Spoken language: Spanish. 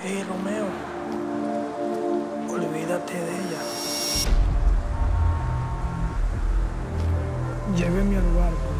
Hey, Romeo. Olvídate de ella. Lléveme al barco.